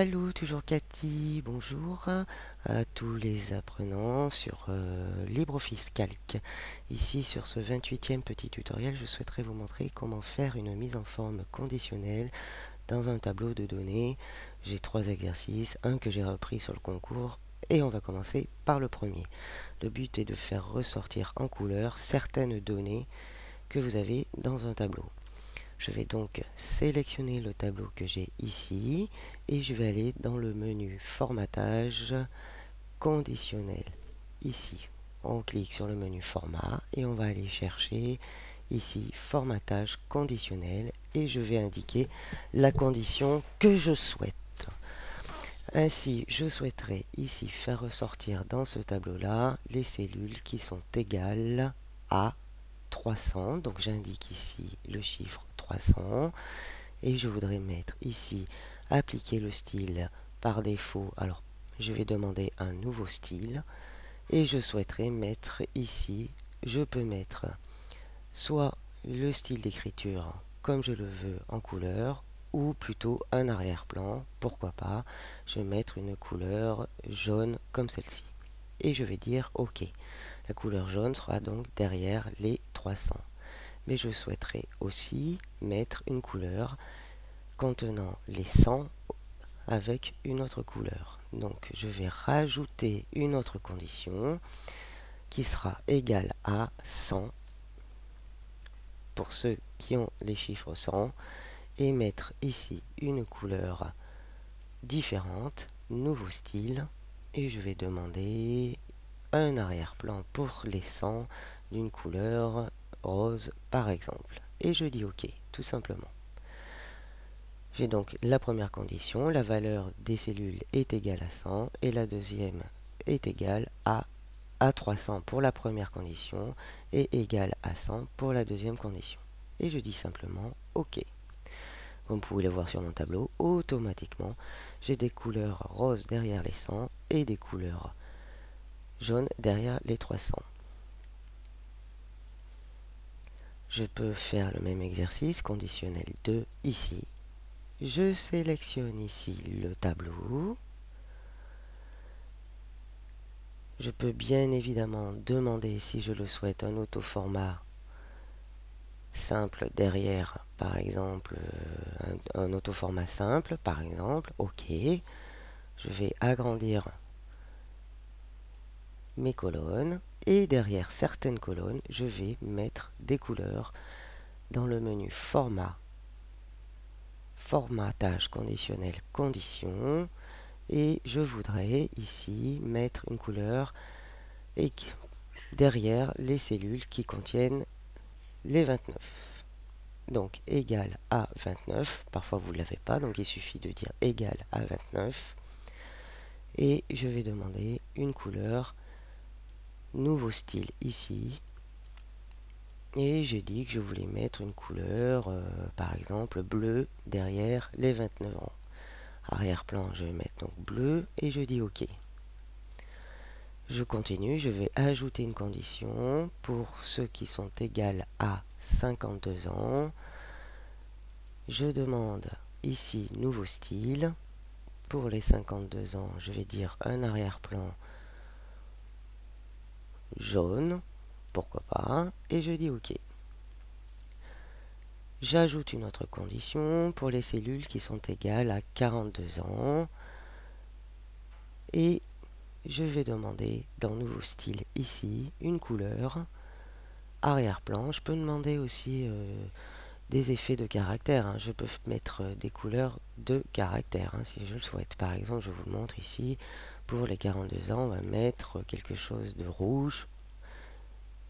Hello, toujours Cathy, bonjour à tous les apprenants sur euh, LibreOffice Calc. Ici sur ce 28e petit tutoriel, je souhaiterais vous montrer comment faire une mise en forme conditionnelle dans un tableau de données. J'ai trois exercices, un que j'ai repris sur le concours et on va commencer par le premier. Le but est de faire ressortir en couleur certaines données que vous avez dans un tableau. Je vais donc sélectionner le tableau que j'ai ici et je vais aller dans le menu formatage conditionnel. Ici, on clique sur le menu format et on va aller chercher ici formatage conditionnel et je vais indiquer la condition que je souhaite. Ainsi, je souhaiterais ici faire ressortir dans ce tableau-là les cellules qui sont égales à 300. Donc j'indique ici le chiffre 300 et je voudrais mettre ici appliquer le style par défaut. Alors je vais demander un nouveau style et je souhaiterais mettre ici, je peux mettre soit le style d'écriture comme je le veux en couleur ou plutôt un arrière-plan, pourquoi pas, je vais mettre une couleur jaune comme celle-ci. Et je vais dire OK. La couleur jaune sera donc derrière les 300 mais je souhaiterais aussi mettre une couleur contenant les 100 avec une autre couleur. Donc je vais rajouter une autre condition qui sera égale à 100 pour ceux qui ont les chiffres 100 et mettre ici une couleur différente, nouveau style et je vais demander un arrière-plan pour les 100 d'une couleur rose par exemple. Et je dis OK, tout simplement. J'ai donc la première condition, la valeur des cellules est égale à 100 et la deuxième est égale à, à 300 pour la première condition et égale à 100 pour la deuxième condition. Et je dis simplement OK. Comme vous pouvez le voir sur mon tableau, automatiquement, j'ai des couleurs roses derrière les 100 et des couleurs jaunes derrière les 300. Je peux faire le même exercice, conditionnel 2, ici. Je sélectionne ici le tableau. Je peux bien évidemment demander, si je le souhaite, un auto-format simple derrière, par exemple, euh, un, un auto-format simple, par exemple, OK. Je vais agrandir mes colonnes et derrière certaines colonnes, je vais mettre des couleurs dans le menu Format, Formatage conditionnel, Conditions, et je voudrais ici mettre une couleur et derrière les cellules qui contiennent les 29. Donc égal à 29, parfois vous ne l'avez pas, donc il suffit de dire égal à 29. Et je vais demander une couleur nouveau style ici. Et j'ai dit que je voulais mettre une couleur euh, par exemple bleu derrière les 29 ans. Arrière-plan je vais mettre donc bleu et je dis ok. Je continue je vais ajouter une condition pour ceux qui sont égales à 52 ans. Je demande ici nouveau style. Pour les 52 ans je vais dire un arrière-plan jaune, pourquoi pas, et je dis OK. J'ajoute une autre condition pour les cellules qui sont égales à 42 ans. Et je vais demander dans Nouveau style ici une couleur arrière-plan. Je peux demander aussi euh, des effets de caractère. Hein. Je peux mettre des couleurs de caractère hein, si je le souhaite. Par exemple, je vous montre ici. Pour les 42 ans, on va mettre quelque chose de rouge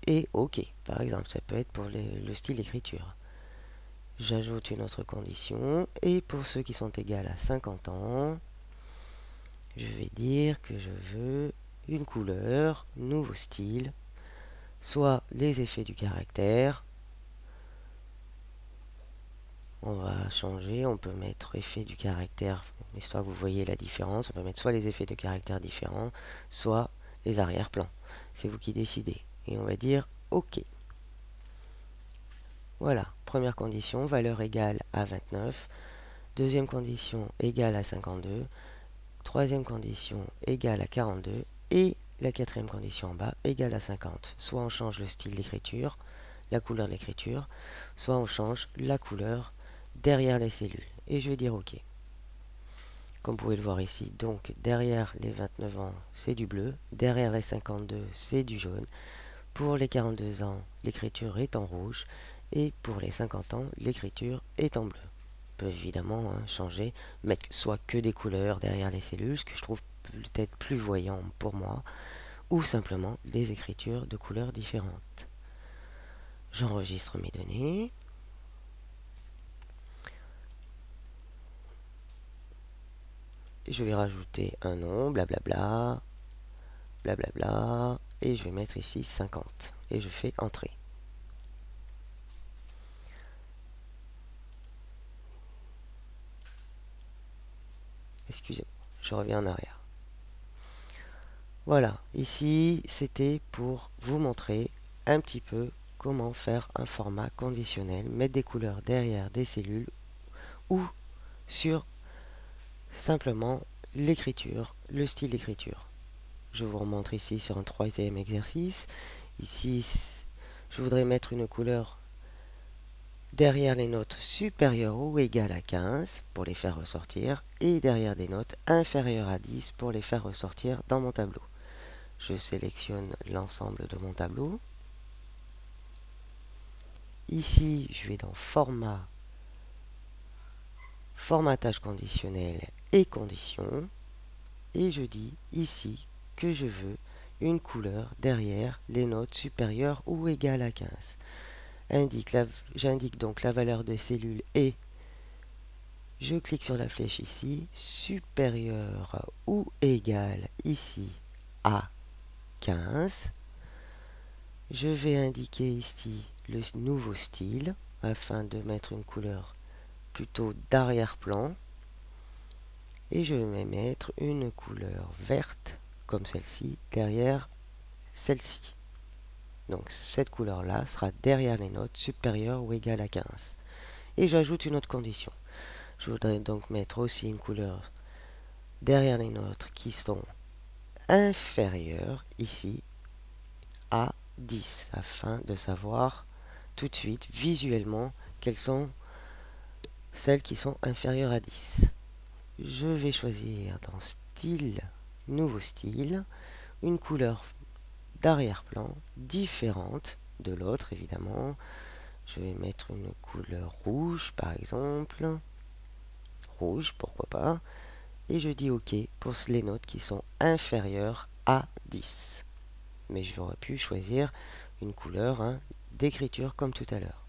et OK. Par exemple, ça peut être pour le style d'écriture. J'ajoute une autre condition. Et pour ceux qui sont égales à 50 ans, je vais dire que je veux une couleur, nouveau style, soit les effets du caractère. On va changer, on peut mettre effet du caractère histoire que vous voyez la différence. On peut mettre soit les effets de caractère différents, soit les arrière-plans. C'est vous qui décidez. Et on va dire OK. Voilà, première condition, valeur égale à 29. Deuxième condition égale à 52. Troisième condition égale à 42. Et la quatrième condition en bas égale à 50. Soit on change le style d'écriture, la couleur de l'écriture, soit on change la couleur derrière les cellules. Et je vais dire OK. Comme vous pouvez le voir ici, donc derrière les 29 ans, c'est du bleu. Derrière les 52, c'est du jaune. Pour les 42 ans, l'écriture est en rouge. Et pour les 50 ans, l'écriture est en bleu. On peut évidemment hein, changer, mettre soit que des couleurs derrière les cellules, ce que je trouve peut-être plus voyant pour moi, ou simplement des écritures de couleurs différentes. J'enregistre mes données. Je vais rajouter un nom, blablabla, blablabla, et je vais mettre ici 50. Et je fais entrer. Excusez-moi, je reviens en arrière. Voilà, ici c'était pour vous montrer un petit peu comment faire un format conditionnel, mettre des couleurs derrière des cellules ou sur simplement l'écriture, le style d'écriture. Je vous remontre ici sur un troisième exercice. Ici, je voudrais mettre une couleur derrière les notes supérieures ou égales à 15 pour les faire ressortir et derrière des notes inférieures à 10 pour les faire ressortir dans mon tableau. Je sélectionne l'ensemble de mon tableau. Ici, je vais dans Format, Formatage conditionnel et conditions. Et je dis ici que je veux une couleur derrière les notes supérieures ou égales à 15. J'indique donc la valeur de cellule et je clique sur la flèche ici, supérieure ou égale ici à 15. Je vais indiquer ici le nouveau style afin de mettre une couleur plutôt d'arrière-plan et je vais mettre une couleur verte comme celle-ci derrière celle-ci. Donc cette couleur-là sera derrière les notes supérieures ou égales à 15. Et j'ajoute une autre condition. Je voudrais donc mettre aussi une couleur derrière les notes qui sont inférieures ici à 10 afin de savoir tout de suite visuellement quelles sont celles qui sont inférieures à 10 je vais choisir dans style, nouveau style, une couleur d'arrière-plan différente de l'autre évidemment. Je vais mettre une couleur rouge par exemple. Rouge, pourquoi pas. Et je dis OK pour les notes qui sont inférieures à 10. Mais j'aurais pu choisir une couleur hein, d'écriture comme tout à l'heure.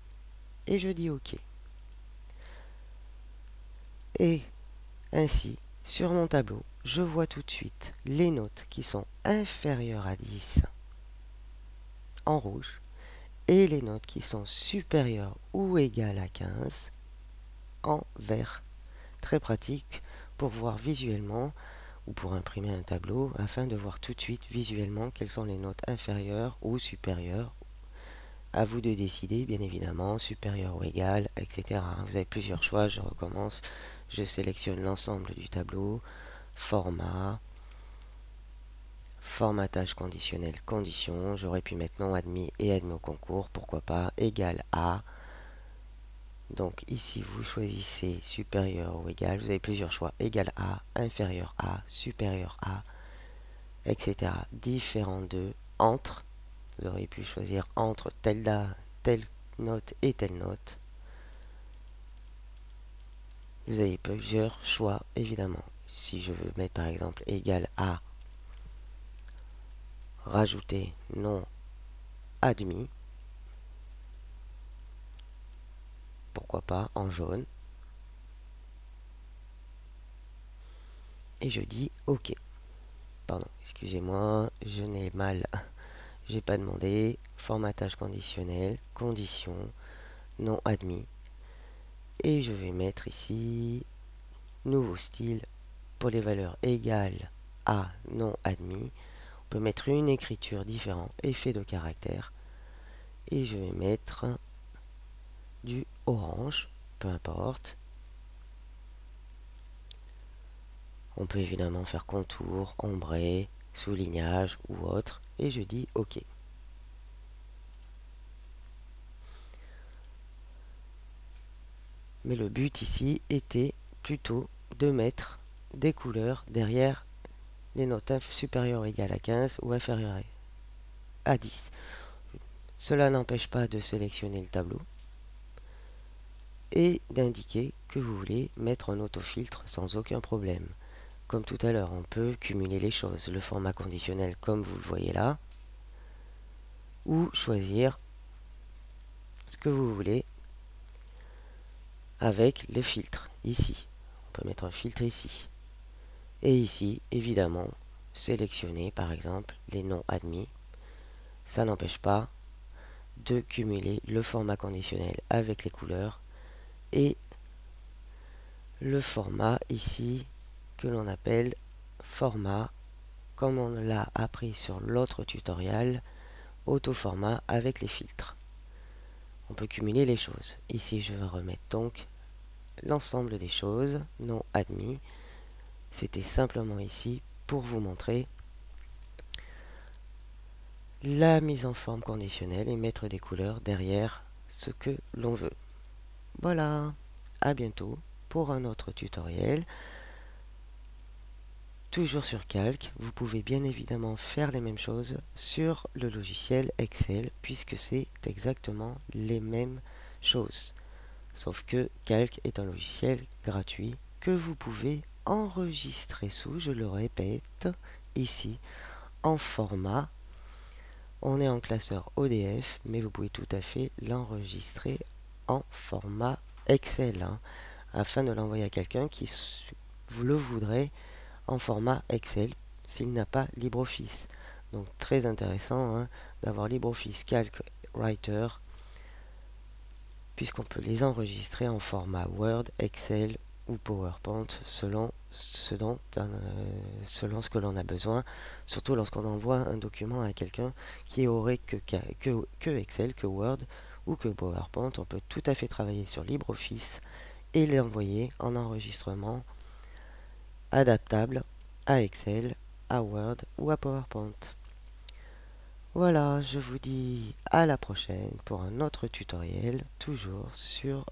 Et je dis OK. Et ainsi, sur mon tableau, je vois tout de suite les notes qui sont inférieures à 10 en rouge et les notes qui sont supérieures ou égales à 15 en vert. Très pratique pour voir visuellement ou pour imprimer un tableau afin de voir tout de suite visuellement quelles sont les notes inférieures ou supérieures. À vous de décider, bien évidemment, supérieure ou égale, etc. Vous avez plusieurs choix, je recommence je sélectionne l'ensemble du tableau, format, formatage conditionnel, condition, j'aurais pu mettre non admis et admis au concours, pourquoi pas, égal à, donc ici vous choisissez supérieur ou égal, vous avez plusieurs choix, égal à, inférieur à, supérieur à, etc. Différent de, entre, vous auriez pu choisir entre telle, telle note et telle note, vous avez plusieurs choix, évidemment. Si je veux mettre par exemple égal à rajouter non admis, pourquoi pas en jaune, et je dis OK. Pardon, excusez-moi, je n'ai mal, j'ai pas demandé, formatage conditionnel, condition, non admis, et je vais mettre ici nouveau style pour les valeurs égales à non admis. On peut mettre une écriture différente, effet de caractère. Et je vais mettre du orange, peu importe. On peut évidemment faire contour, ombré, soulignage ou autre. Et je dis OK. Mais le but ici était plutôt de mettre des couleurs derrière les notes supérieures ou égales à 15 ou inférieures à 10. Cela n'empêche pas de sélectionner le tableau et d'indiquer que vous voulez mettre un autofiltre sans aucun problème. Comme tout à l'heure, on peut cumuler les choses, le format conditionnel comme vous le voyez là, ou choisir ce que vous voulez avec les filtres ici. On peut mettre un filtre ici. Et ici, évidemment, sélectionner par exemple les noms admis. Ça n'empêche pas de cumuler le format conditionnel avec les couleurs et le format ici que l'on appelle format comme on l'a appris sur l'autre tutoriel auto-format avec les filtres on peut cumuler les choses ici je vais remettre donc l'ensemble des choses non admis c'était simplement ici pour vous montrer la mise en forme conditionnelle et mettre des couleurs derrière ce que l'on veut. Voilà, à bientôt pour un autre tutoriel. Toujours sur Calc, vous pouvez bien évidemment faire les mêmes choses sur le logiciel Excel puisque c'est exactement les mêmes choses. Sauf que Calc est un logiciel gratuit que vous pouvez enregistrer sous, je le répète, ici, en format on est en classeur ODF, mais vous pouvez tout à fait l'enregistrer en format Excel, hein, afin de l'envoyer à quelqu'un qui vous le voudrait en format Excel, s'il n'a pas LibreOffice. Donc très intéressant hein, d'avoir LibreOffice Calc Writer, puisqu'on peut les enregistrer en format Word, Excel ou PowerPoint selon ce dont, euh, selon ce que l'on a besoin, surtout lorsqu'on envoie un document à quelqu'un qui aurait que, que, que, Excel, que Word ou que PowerPoint. On peut tout à fait travailler sur LibreOffice et l'envoyer en enregistrement adaptable à Excel, à Word ou à PowerPoint. Voilà, je vous dis à la prochaine pour un autre tutoriel, toujours sur